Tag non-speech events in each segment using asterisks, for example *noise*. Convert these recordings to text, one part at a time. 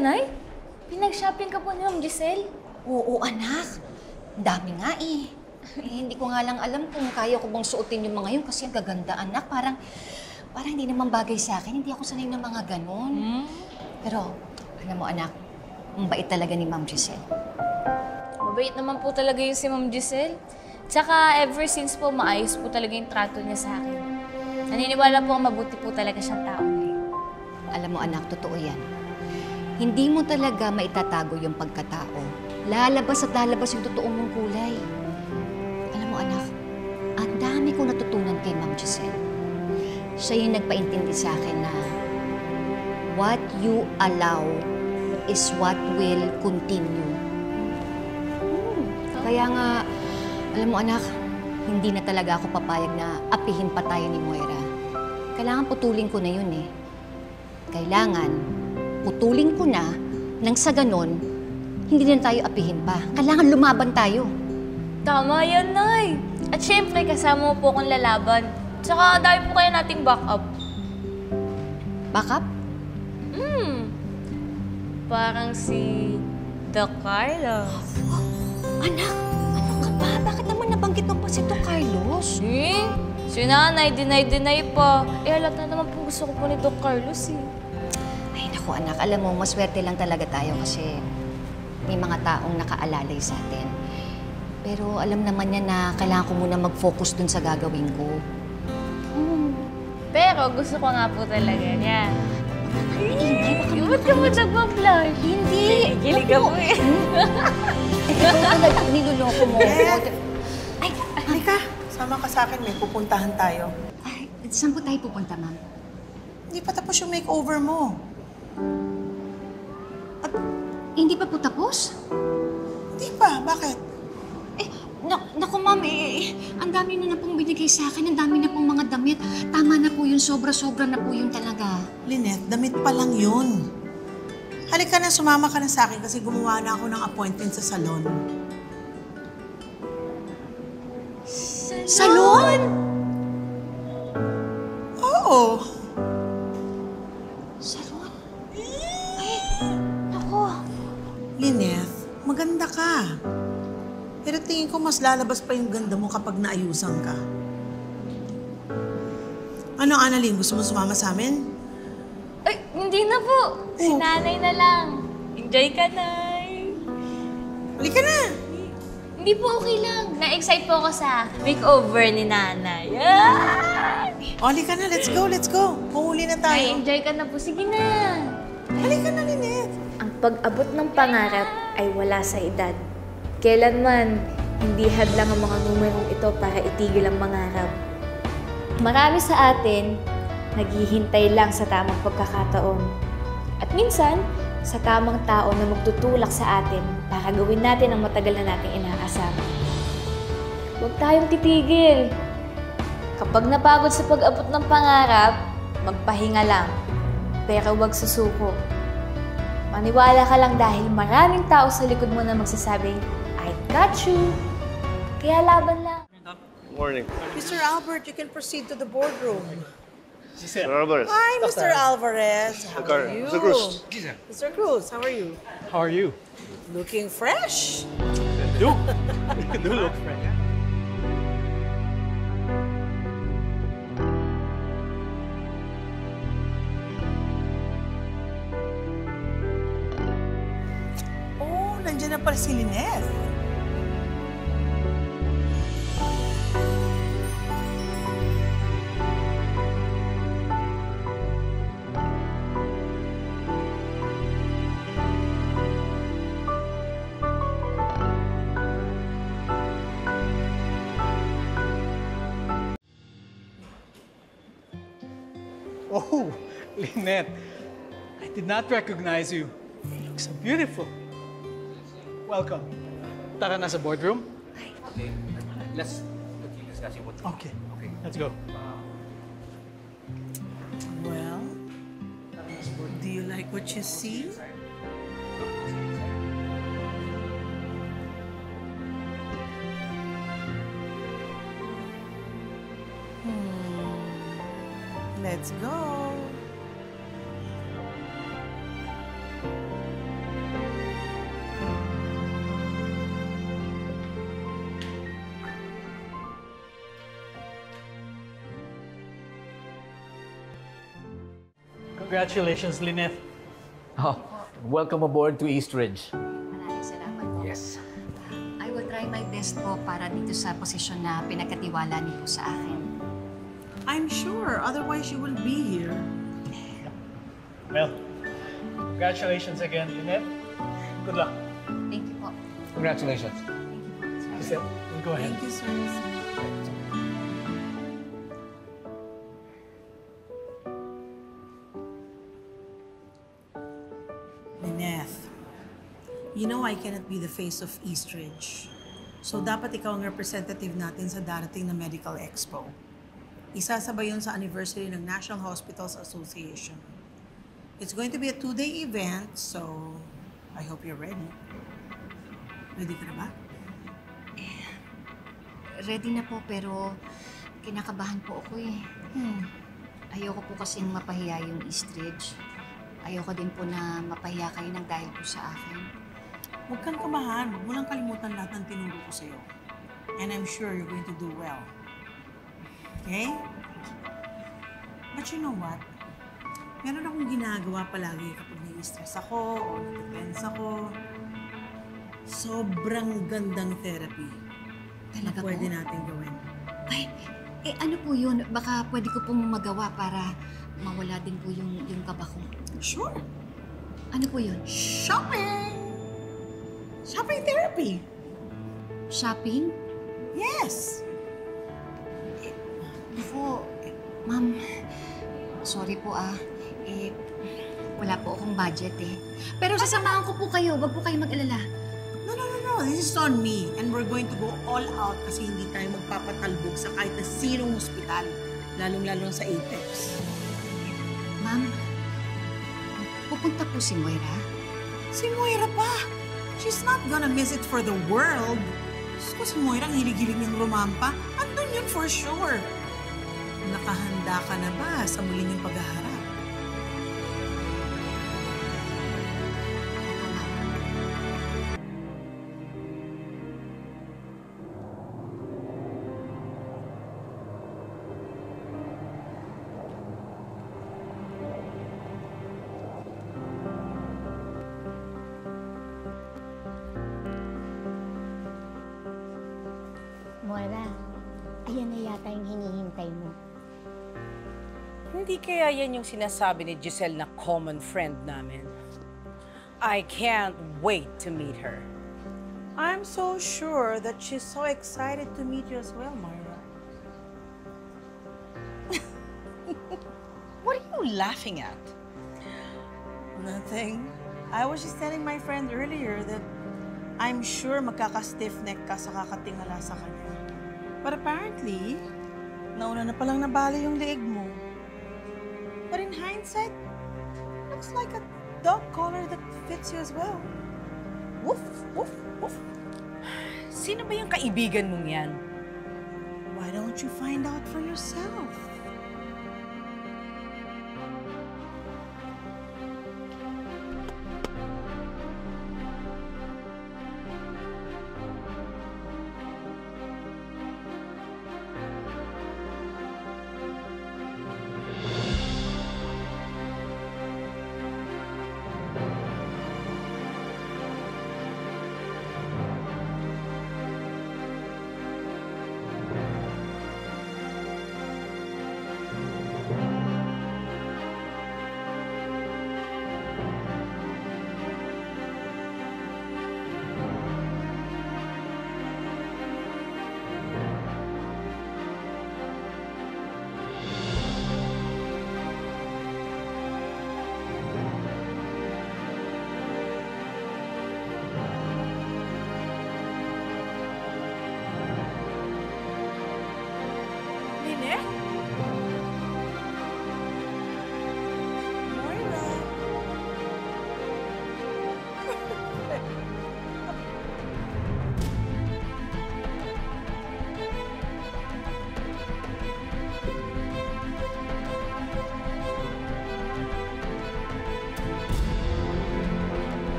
Nay? Pinag-shopping ka po ni Ma'am Giselle? Oo, anak. Dami nga eh. eh. Hindi ko nga lang alam kung kaya ko bang suotin yung mga yun kasi ang gaganda, anak. Parang, parang hindi naman bagay sa akin. Hindi ako sanay ng mga ganon. Hmm? Pero, alam mo anak, ang bait talaga ni Ma'am Giselle. Mabait naman po talaga yung si Ma'am Giselle. Tsaka ever since po, maayos po talaga yung trato niya sa akin. Naniniwala po ang mabuti po talaga siyang tao ngayon. Alam mo anak, totoo yan. Hindi mo talaga maitatago yung pagkatao. Lalabas at lalabas yung totoong mong kulay. Alam mo anak, ang dami kong natutunan kay Ma'am Giselle. Siya yung nagpaintindi sa akin na what you allow is what will continue. Hmm, Kaya nga, alam mo anak, hindi na talaga ako papayag na apihin pa tayo ni Moira. Kailangan putulin ko na yun eh. Kailangan putulin ko na nang sa ganon, hindi na tayo apihin pa. Kailangan lumaban tayo. Tama yan, Nay. At syempre, kasama mo po akong lalaban. Tsaka dahil po kayo nating backup. Backup? Hmm. Parang si Doc Carlos. Anak, ano ka ba? Bakit naman nabanggit mo pa si Don Carlos? Eh? Si nanay, dinay-dinay pa. Eh, alam na naman po gusto ko po ni Doc Carlos eh. Naku anak, alam mo, maswerte lang talaga tayo kasi may mga taong nakaalalay sa atin. Pero alam naman niya na kailangan ko muna mag-focus dun sa gagawin ko. Pero gusto ko nga po talaga niya. Ingay, baka Eh, ba't ka mo nagpa-blush? Hindi! Kinikilig ako eh. Ikaw talaga, niloloko mo. Ay, Halika, sama ka sa akin. May pupuntahan tayo. ay, saan po tayo pupunta, ma'am? Hindi pa tapos yung makeover mo. Hindi pa po tapos? Hindi pa. Bakit? Eh, na, naku ma'am, eh, eh, ang dami na na pong binigay sa akin, ang dami na pong mga damit. Tama na po yun, sobra-sobra na po yun talaga. Lynette, damit pa lang yun. Halika na, sumama ka na sa akin kasi gumawa na ako ng appointment sa salon. Salon? Oo. Mas lalabas pa yung ganda mo kapag naayusan ka. Ano, Annalyn? Gusto mo sumama sa amin? Ay, hindi na po. Si Oh. nanay na lang. Enjoy ka, Nay. Halika na! Hindi po okay lang. Na-excite po ako sa makeover ni nanay. Ah! O, halika na. Let's go, let's go. Pumuli na tayo. Na-enjoy ka na po. Sige na. Halika na, Lynette. Ang pag-abot ng pangarap ay wala sa edad. Kailanman, hindi hadlang ang mga numerong ito para itigil ang mangarap. Marami sa atin, naghihintay lang sa tamang pagkakataon. At minsan, sa tamang tao na magtutulak sa atin para gawin natin ang matagal na nating inaasam. Huwag tayong titigil. Kapag napagod sa pag-abot ng pangarap, magpahinga lang. Pero huwag susuko. Maniwala ka lang dahil maraming tao sa likod mo na magsasabing, I got you. Kaya laban lang. Morning. Mr. Albert, you can proceed to the boardroom. Sir Alvarez. Hi, Mr. Alvarez. How are you? Mr. Cruz. Mr. Cruz, how are you? How are you? Looking fresh. Do. *laughs* do look fresh. Oh, nandiyan na pala si Lynette. Lynette. I did not recognize you. You look so beautiful. Welcome. Tara na sa boardroom. Let's continue discussing what Okay. Okay. Let's go. Well, do you like what you see? Hmm. Let's go. Congratulations, Lynette. Oh, welcome aboard to Eastridge. Maraming salamat po. Yes. I will try my best po para dito sa posisyon na pinagkatiwala niyo po sa akin. I'm sure, otherwise you will be here. Well, congratulations again, Lynette. Good luck. Thank you po. Congratulations. Giselle, we'll go ahead. Thank you, sir. Know I cannot be the face of Eastridge. So dapat ikaw ang representative natin sa darating na Medical Expo. Isasabay yun sa anniversary ng National Hospitals Association. It's going to be a two-day event, so I hope you're ready. Ready ka na ba? Ready na po pero kinakabahan po ako eh. Hmm. Ayoko po kasing mapahiya yung Eastridge. Ayoko din po na mapahiya kayo ng dahil po sa akin. Huwag kang kamahan. Huwag mo lang kalimutan lahat ng tinuro ko sa'yo. And I'm sure you're going to do well. Okay? But you know what? Meron akong ginagawa palagi kapag nai-stress ako o nag-tense ako. Sobrang gandang therapy na Talaga pwede po? natin gawin. Ay, eh ano po yun? Baka pwede ko pong magawa para mawala din po yung, yung kaba ko. Sure. Ano po yun? Shopping! Shopping therapy. Shopping? Yes! Ako, eh, ma'am, sorry po ah. Eh, wala po akong budget eh. Pero sasamahan ko po kayo. Wag po kayo mag-alala. No, no, no, no. This is on me. And we're going to go all out kasi hindi tayo magpapatalbog sa kahit na sinong hospital. Lalong-lalo sa Apex. Ma'am, pupunta po si Moira. Si Moira pa! She's not gonna miss it for the world. Diyos ko, si Moira ang hilig-hilig ng rumampa. Andun yun for sure. Nakahanda ka na ba sa muli niyong paghaharap? Hinihintay mo. Hindi kaya yan yung sinasabi ni Giselle na common friend namin. I can't wait to meet her. I'm so sure that she's so excited to meet you as well, Moira. *laughs* what are you laughing at? Nothing. I was just telling my friend earlier that I'm sure magkaka-stiff neck ka sa kakatingala sa kanya. But apparently, nauna na palang nabali yung leeg mo. But in hindsight, looks like a dog collar that fits you as well. Woof, woof, woof. Sino ba yung kaibigan mong yan? Why don't you find out for yourself? ね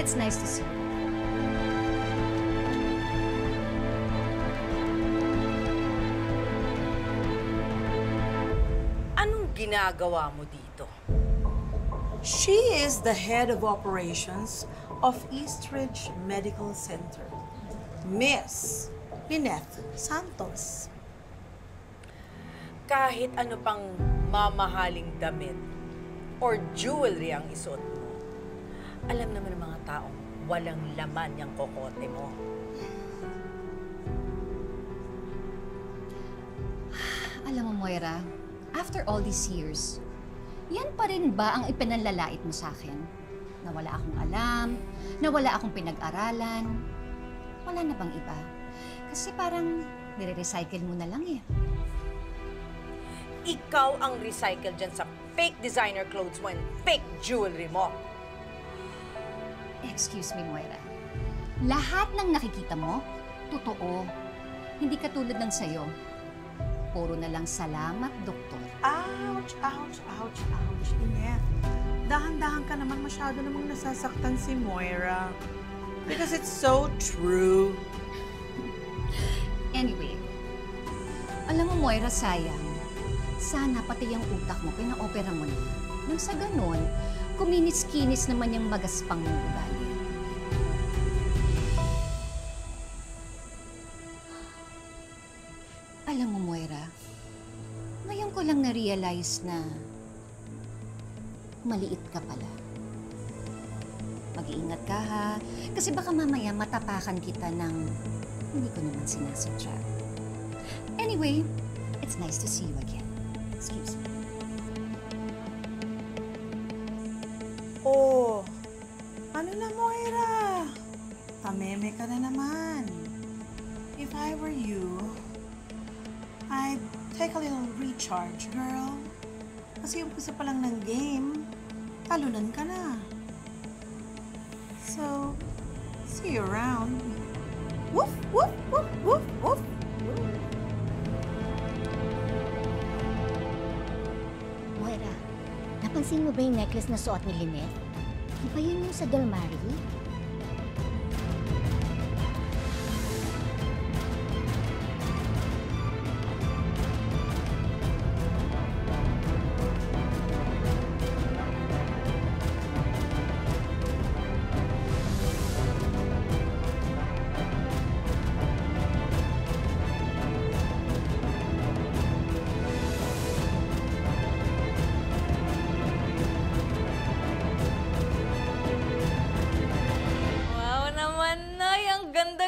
It's nice to see you. Anong ginagawa mo dito? She is the head of operations of Eastridge Medical Center. Miss Lynette Santos. Kahit ano pang mamahaling damit or jewelry ang isuot alam naman ng mga taong walang laman yung kokote mo. *sighs* Alam mo, Moira, after all these years, yan pa rin ba ang ipinanlalait mo sa akin? Na wala akong alam, na wala akong pinag-aralan. Wala na bang iba? Kasi parang nire-recycle mo na lang eh. Ikaw ang recycle dyan sa fake designer clothes mo and fake jewelry mo. Excuse me, Moira. Lahat ng nakikita mo, totoo. Hindi katulad ng sayo. Puro na lang salamat, doktor. Ouch, ouch, ouch, ouch. Lynette, dahan-dahan ka naman masyado namang nasasaktan si Moira. Because it's so true. *laughs* Anyway, alam mo, Moira, sayang. Sana pati yung utak mo, pina-opera mo na. Nang sa ganun, kuminis-kinis naman yung magaspang mong ugali. Ko lang na-realize na maliit ka pala. Mag-iingat ka ha, kasi baka mamaya matapakan kita ng hindi ko naman sinasadya. Anyway, it's nice to see you again. Excuse me. Take a little recharge, girl. Kasi umpisa pa lang ng game, talunan ka na. So, see you around. Woof, woof, woof, woof, woof. Moira, napansin mo ba yung necklace na suot ni Lynette? Di ba yun yung sa Dolmari?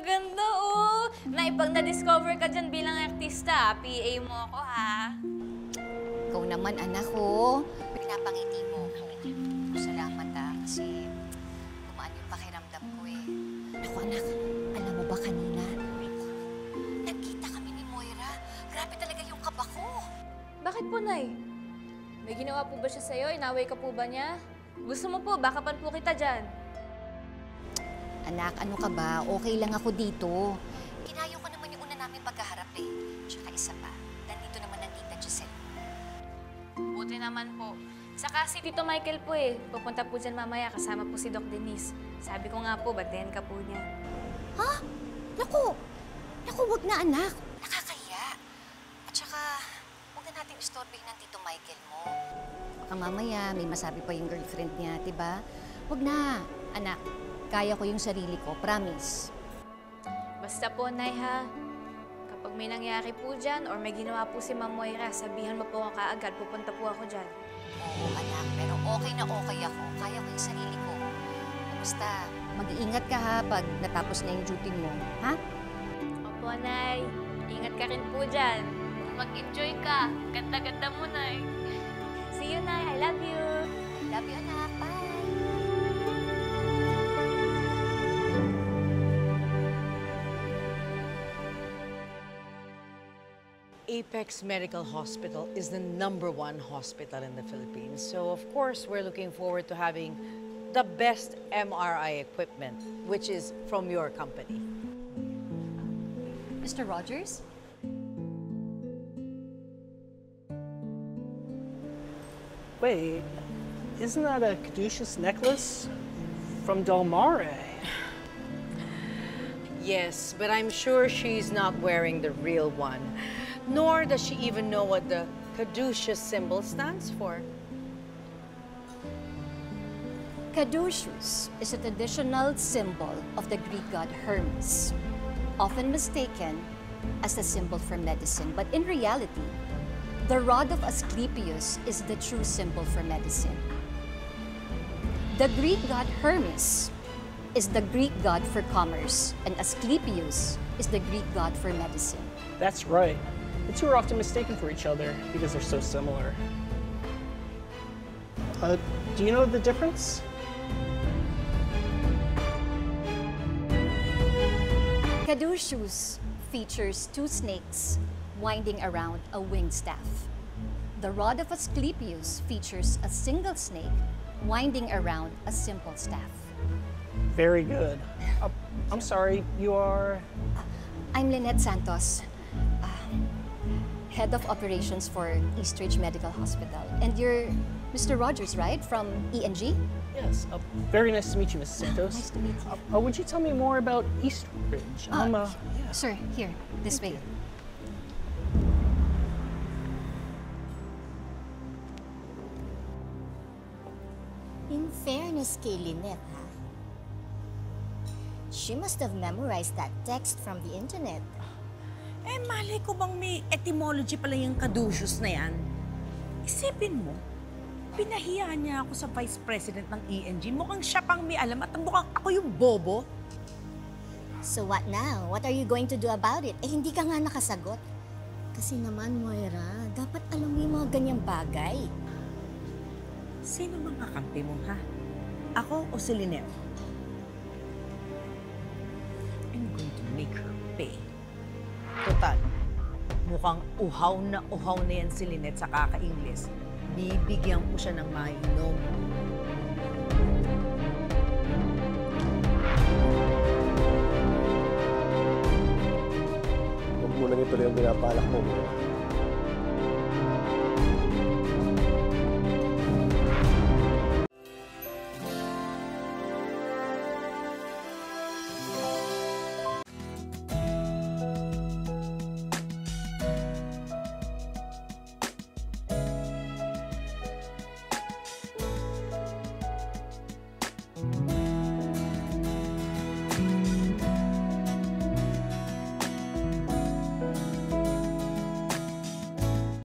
Ganda-ganda, oh! Nay, pag na-discover ka dyan bilang artista, PA mo ako, ha? Ikaw naman, anak ko. Pinapangiti mo ko. Salamat ah, kasi gumaan yung pakiramdam ko eh. Naku anak, alam mo ba kanina? Nagkita kami ni Moira. Grabe talaga yung kaba ko. Bakit po, Nay? May ginawa po ba siya sa'yo? Inaway ka po ba niya? Gusto mo po, bakapan po kita dyan. Anak, ano ka ba? Okay lang ako dito. Inayo ko naman yung una namin pagkaharap eh. Tsaka isa pa, nandito naman ang tita Giselle. Buti naman po. Saka si Tito Michael po eh. Pupunta po dyan mamaya kasama po si Doc Denise. Sabi ko nga po, batayan ka po niya. Ha? Naku! Naku, wag na anak. Nakakahiya. At saka, huwag na natin istorbihin ng Tito Michael mo. Baka mamaya may masabi pa yung girlfriend niya, diba? Huwag na. Anak, kaya ko yung sarili ko, promise. Basta po, Nay ha. Kapag may nangyari po dyan or may ginawa po si Ma'am Moira, sabihan mo po ako kaagad. Pupunta po ako dyan. Oo, anak, pero okay na okay ako. Kaya ko yung sarili ko. Basta, mag-iingat ka ha pag natapos na yung duty mo, ha? Opo, Nay. Ingat ka rin po dyan. Mag-enjoy ka. Ganda-ganda mo, Nay. See you, Nay. I love you. Apex Medical Hospital is the number one hospital in the Philippines. So, of course, we're looking forward to having the best MRI equipment, which is from your company. Mr. Rogers? Wait, isn't that a caduceus necklace from Del Mare. Yes, but I'm sure she's not wearing the real one. Nor does she even know what the Caduceus symbol stands for. Caduceus is a traditional symbol of the Greek god Hermes, often mistaken as a symbol for medicine, but in reality, the rod of Asclepius is the true symbol for medicine. The Greek god Hermes is the Greek god for commerce, and Asclepius is the Greek god for medicine. That's right. The two are often mistaken for each other because they're so similar. Uh, do you know the difference? Caduceus features two snakes winding around a winged staff. The rod of Asclepius features a single snake winding around a simple staff. Very good. Uh, I'm sorry, you are. I'm Lynette Santos, uh, head of operations for Eastridge Medical Hospital. And you're Mr. Rogers, right? From ENG? Yes. Uh, very nice to meet you, Mrs. Santos. Nice to meet you. Uh, uh, would you tell me more about Eastridge? I'm, uh, Sir, here, this way. In fairness kay Lynette, ha? She must have memorized that text from the internet. Eh, malay ko bang may etymology pala yung Caduceus na yan? Isipin mo, pinahiya niya ako sa vice president ng ENG. Mukhang siya pang may alam at mukhang ako yung bobo. So what now? What are you going to do about it? Eh, hindi ka nga nakasagot. Kasi naman, Moira, dapat alam mo yung mga ganyang bagay. Sino mga kampi mo, ha? Ako o si Lynette? Total, mukhang uhaw na uhaw na yan si Lynette sa kaka-Ingles. Bibigyan ko siya ng mainom. Huwag mo nang ituloy ang binabalak mo. Mira.